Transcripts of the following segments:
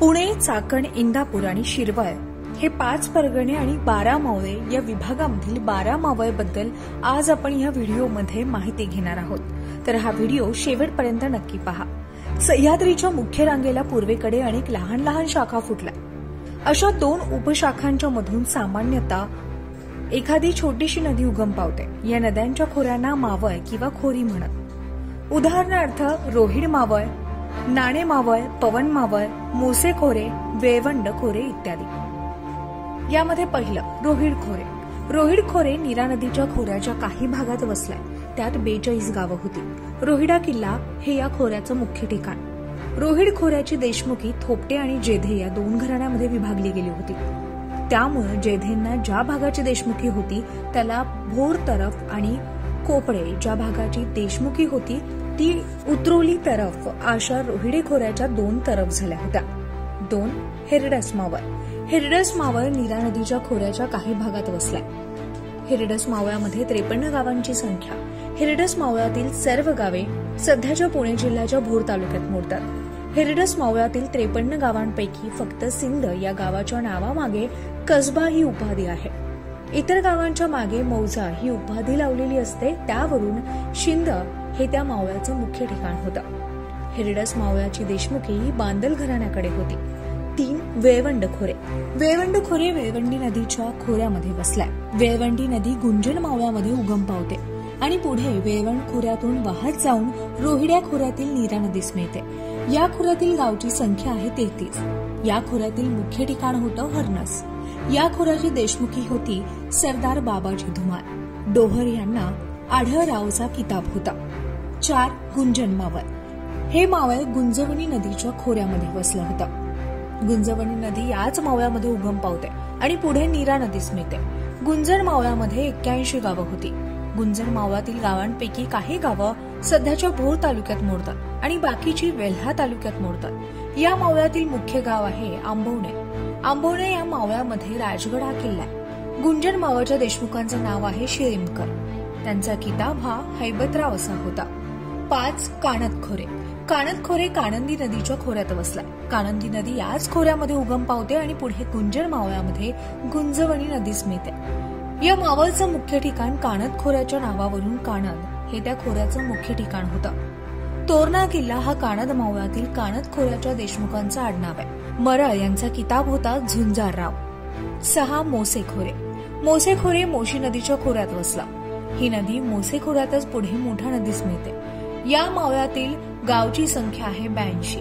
पुणे चाकण इंदापूर आणि शिरवळ हे पाच परगणे आणि बारा मावळे या विभागामधील बारा मावळबद्दल आज आपण या व्हिडिओमध्ये माहिती घेणार आहोत. तर हा व्हिडिओ शेवटपर्यंत नक्की पहा. सह्याद्रीच्या मुख्य रांगेला पूर्वेकडे अनेक लहान लहान शाखा फुटल्या. अशा दोन उपशाखांच्या मधून सामान्यतः एखादी छोटीशी नदी उगम पावते. या नद्यांच्या खोऱ्यांना मावळ किंवा खोरी म्हणत. उदाहरणार्थ रोहिड मावळ नाणे मावळ पवन मावळ मोसे खोरे वेवंड खोरे इत्यादी. यामध्ये पहिलं रोहिड खोरे. रोहिड खोरे नीरा नदीच्या खोऱ्याच्या काही भागात वसलाय. त्यात बेचाळीस गावं होती. रोहिडा किल्ला हे या खोऱ्याचं मुख्य ठिकाण. रोहिड खोऱ्याची देशमुखी थोपटे आणि जेधे या दोन घराण्यामध्ये विभागली गेली होती. त्यामुळे जेधेंना ज्या भागाची देशमुखी होती त्याला भोर तरफ आणि कोपडे ज्या भागाची देशमुखी होती ती उतरोली तरफ आशा रोहिडे खोऱ्याच्या दोन तरफ झाल्या होत्या. दोन हिरडस मावळ हिरडस मावळ नीरा नदीच्या खोऱ्याच्या काही भागात वसलाय. हिरडस मावळामध्ये त्रेपन्न गावांची संख्या. हिरडस मावळातील सर्व गावे सध्याच्या पुणे जिल्ह्याच्या भोर तालुक्यात मोडतात. हिरडस मावळातील त्रेपन्न गावांपैकी फक्त सिंध या गावाच्या नावामागे कसबा ही उपाधी आहे. इतर गावांच्या मागे मौजा ही उपाधी लावलेली असते त्यावरून शिंद हे त्या मावळ्याचं मुख्य ठिकाण होतं. हेरडस मावळ्याची देशमुखी ही बांदल घराण्याकडे होती. तीन वेळवंड खोरे. वेळवंड खोरे वेळवंडी नदीच्या खोऱ्यामध्ये बसलाय वेळवंडी नदी गुंजन मावळ्यामध्ये उगम पावते. आणि पुढे वेळवंड खोऱ्यातून वाहत जाऊन रोहिड्या खोऱ्यातील नीरा नदीस मिळते. या खोऱ्यातील गावची संख्या आहे तेहतीस. या खोऱ्यातील मुख्य ठिकाण होतं हरनस. या खोऱ्याची देशमुखी होती सरदार बाबाजी धुमाळ. डोहर यांना आढळरावचा किताब होता. चार गुंजन मावळ हे मावळ गुंजवणी नदीच्या खोऱ्यामध्ये वसलं होतं. गुंजवणी नदी याच मावळ्यामध्ये उगम पावते आणि पुढे नीरा नदीस मिळते. गुंजन मावळ्यामध्ये एक्क्याऐंशी गावं होती. गुंजन मावळातील गावांपैकी काही गावं सध्याच्या भोर तालुक्यात मोडतात आणि बाकीची वेल्हा तालुक्यात मोडतात. या मावळातील मुख्य गाव आहे आंबवणे. आंबवणे या मावळ्यामध्ये राजगड हा किल्ला आहे. गुंजन मावळच्या देशमुखांचं नाव आहे शिरीमकर. त्यांचा किताब हा हैबतराव असा होता. पाच कानत खोरे कानत खोरे कानंदी नदीच्या खोऱ्यात वसला. कानंदी नदी याच खोऱ्यामध्ये उगम पावते आणि पुढे गुंजर मावळ्यामध्ये गुंजवणी नदीस मिळते या मावळचं मुख्य ठिकाण कानत खोऱ्याच्या नावावरून कानद हे त्या खोऱ्याचं मुख्य ठिकाण होतं. तोरणा किल्ला हा कानद मावळातील कानद खोऱ्याच्या देशमुखांचा आडनाव आहे. मरळ यांचा किताब होता झुंजारराव. सहा मोसेखोरे मोसेखोरे मोशी नदीच्या खोऱ्यात वसला. ही नदी मोसे खोऱ्यातच पुढे मोठ्या नदीस मिळते या मावळ्यातील गावची संख्या आहे ब्याऐंशी.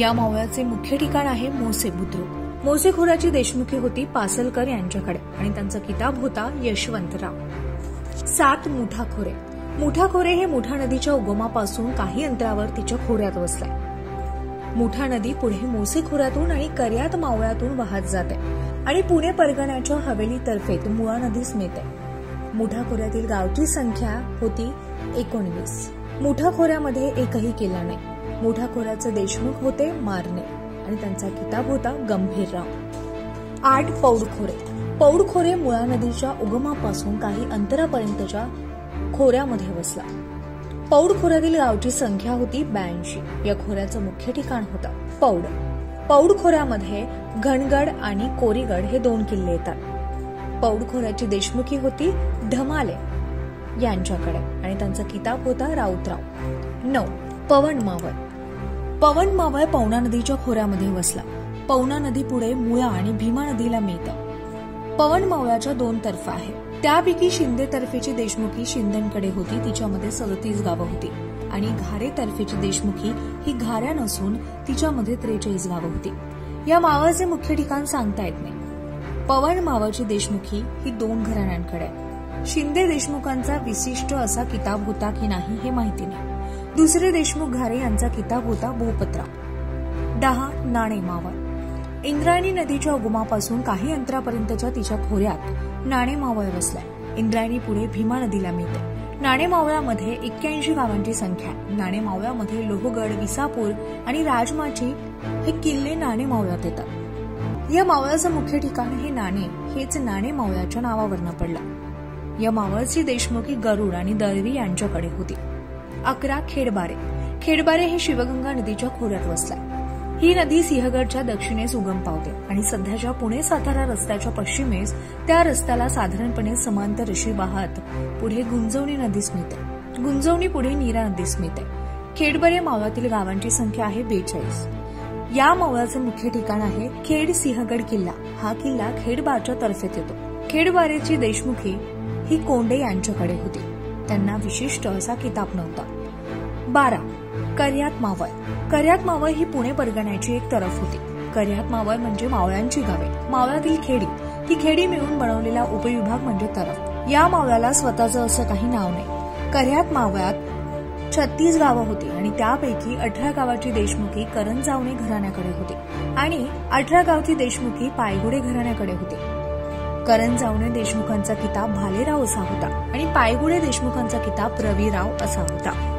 या मावळ्याचे मुख्य ठिकाण आहे मोसे बुद्रुक मोसेखोराची देशमुखी होती पासलकर यांच्याकडे आणि त्यांचा किताब होता यशवंतराव. सात मुठा खोरे मुठा खोरे हे मुठा नदीच्या उगमापासून काही अंतरावर तिच्या खोऱ्यात वसलाय मुठा नदी पुढे मोसे खोऱ्यातून आणि कर्यात मावळ्यातून वाहत जाते आणि पुणे परगण्याच्या हवेलीतर्फे मुळा नदीस मिळते मुठा खोऱ्यातील गावची संख्या होती एकोणवीस. मुठा खोऱ्यामध्ये एकही केला नाही. मुठा खोऱ्याचे देशमुख होते मारणे आणि त्यांचा किताब होता गंभीरराव आठ पौडखोरे. पौडखोरे मुळा नदीच्या उगमापासून काही अंतरापर्यंतच्या खोऱ्यामध्ये वसला. पौड खोऱ्यातील गावची संख्या होती ब्याऐंशी. या खोऱ्याचं मुख्य ठिकाण होतं पौड. पौड खोऱ्यामध्ये घनगड आणि कोरीगड हे दोन किल्ले येतात. पौड खोऱ्याची देशमुखी होती ढमाले यांच्याकडे. आणि त्यांचा किताब होता राऊतराव. नऊ. पवन मावळ. पवन मावळ पवना नदीच्या खोऱ्यामध्ये वसला. पवना नदी पुढे मुळा आणि भीमा नदीला मिळतं. पवन मावळाच्या दोन तर्फा आहे. त्यापैकी शिंदे तर्फेची देशमुखी शिंदेकडे होती. तिच्यामध्ये सदतीस गावं होती. आणि घारे तर्फेची देशमुखी ही घाऱ्या नसून तिच्यामध्ये त्रेचाळीस गावं होती. या मावळचे मुख्य ठिकाण सांगता येत नाही. पवन मावळची देशमुखी ही दोन घराण्यांकडे आहे. शिंदे देशमुखांचा विशिष्ट असा किताब होता की नाही हे माहिती नाही. दुसरे देशमुख घारे यांचा किताब होता भूपत्रा. दहा नाणे मावळ. इंद्रायणी नदीच्या उगमापासून काही अंतरापर्यंतच्या तिच्या खोऱ्यात नाणे मावळ वसलाय. इंद्रायणी पुढे भीमा नदीला मिळते. नाणे मावळामध्ये एक्क्याऐंशी गावांची संख्या नाणे मावळामध्ये लोहगड विसापूर आणि राजमाची हे किल्ले नाणे येतात. या मावळाचं मुख्य ठिकाण हे नाणे. हेच नाणे मावळाच्या नावावरनं पडलं. या मावळची देशमुखी गरुड आणि दळवी यांच्याकडे होती. अकरा खेडबारे. खेडबारे हे शिवगंगा नदीच्या खोऱ्यात वसलाय. ही नदी सिंहगडच्या दक्षिणेस उगम पावते आणि सध्याच्या पुणे सातारा रस्त्याच्या पश्चिमेस त्या रस्त्याला साधारणपणे समांतर अशी वाहत पुढे गुंजवणी नदीस मिळते गुंजवणी पुढे नीरा नदीस मिळते खेडबरे मावळातील गावांची संख्या आहे बेचाळीस. या मावळाचे मुख्य ठिकाण आहे खेड सिंहगड किल्ला. हा किल्ला खेडबारच्या तर्फेत येतो. खेडबारेची देशमुखी ही कोंडे यांच्याकडे होती. त्यांना विशिष्ट असा किताब नव्हता. बारा. कर्यात मावळ. कर्यात मावळ ही पुणे परगण्याची एक तरफ होती. कर्यात मावळ म्हणजे मावळ्यांची गावे. मावळातील खेडी. ही खेडी मिळून बनवलेला उपविभाग म्हणजे तरफ. या मावळाला स्वतःचं असं काही नाव नाही. कर्यात मावळात छत्तीस गावं होती आणि त्यापैकी अठरा गावाची देशमुखी करंजावणे घराण्याकडे होती. आणि अठरा गावची देशमुखी पायगुडे घराण्याकडे होती. करंजावणे देशमुखांचा किताब भालेराव असा होता आणि पायगुडे देशमुखांचा किताब रविराव असा होता.